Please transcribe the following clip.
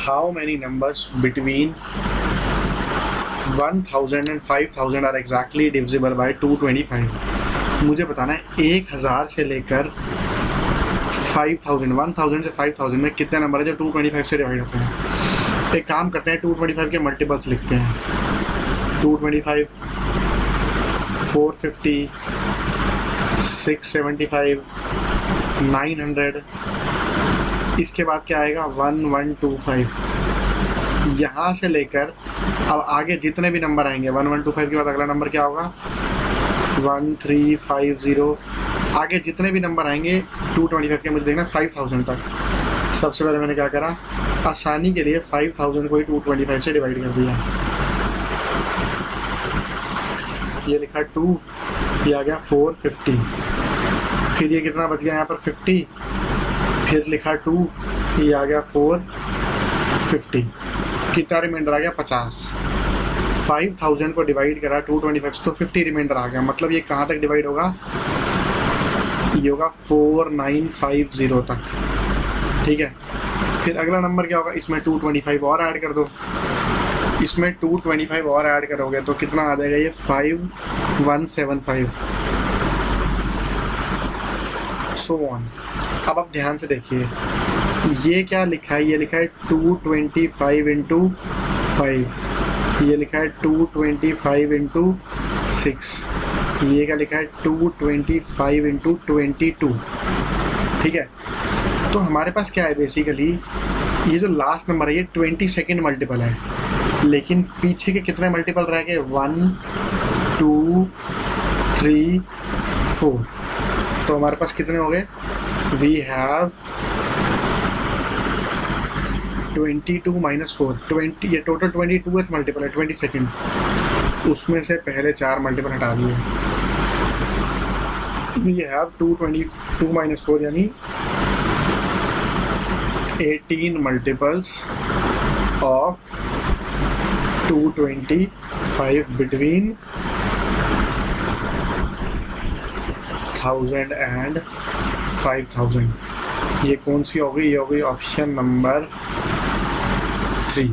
How many numbers between 1000 and 5000 are exactly divisible by 225 मुझे बताना है, एक हज़ार से लेकर 5000 1000 से 5000 में कितने नंबर है जो 225 से डिवाइड होते हैं? एक काम करते हैं 225 के मल्टीपल्स लिखते हैं। 225 450 675 900 इसके बाद क्या आएगा? One one, two, five. यहाँ से लेकर, अब आगे जितने भी नंबर आएँगे, वन वन, टू, फाइव के बाद अगला नंबर क्या होगा? One, three, five, zero. आगे जितने भी नंबर आएँगे, टू, ट्वेंटी फाइव के मुझे देखना फाइव थाउज़ेंड तक। सबसे पहले मैंने क्या करा? आसानी के लिए फाइव थाउज़ेंड को ही टू, ट्वेंटी फाइव से डिवाइड कर दिया। ये लिखा टू, ये आ गया फोर, फिफ्टी। फिर ये कितना बच गया यहाँ पर? फिफ्टी। फिर लिखा टू, ये आ गया फोर फिफ्टी कितना रिमाइंडर आ गया? पचास। फाइव थाउज़ेंड को डिवाइड करा टू ट्वेंटी फाइव तो फिफ्टी रिमाइंडर आ गया। मतलब ये कहाँ तक डिवाइड होगा? ये होगा फोर नाइन फाइव ज़ीरो तक। ठीक है? फिर अगला नंबर क्या होगा? इसमें टू ट्वेंटी फाइव और ऐड कर दो। इसमें टू ट्वेंटी फाइव और ऐड करोगे तो कितना आ जाएगा ये? Five one seven five so on अब आप ध्यान से देखिए। ये क्या लिखा है? ये लिखा है two twenty five into five ये लिखा है two twenty five into six ये क्या लिखा है? Two twenty five into twenty two ठीक है? तो हमारे पास क्या है बेसिकली ये जो लास्ट नंबर है, ये ट्वेंटी सेकेंड मल्टीपल है। लेकिन पीछे के कितने मल्टीपल रह गए? वन टू थ्री फोर तो हमारे पास कितने हो गए? Have twenty two minus four twenty ये total twenty two eighth multiple है ट्वेंटी सेकेंड उसमें से पहले चार मल्टीपल हटा दिए। We have two twenty two minus four यानी eighteen multiples of two twenty five between thousand and five thousand ये कौन सी होगी ये होगी ऑप्शन नंबर थ्री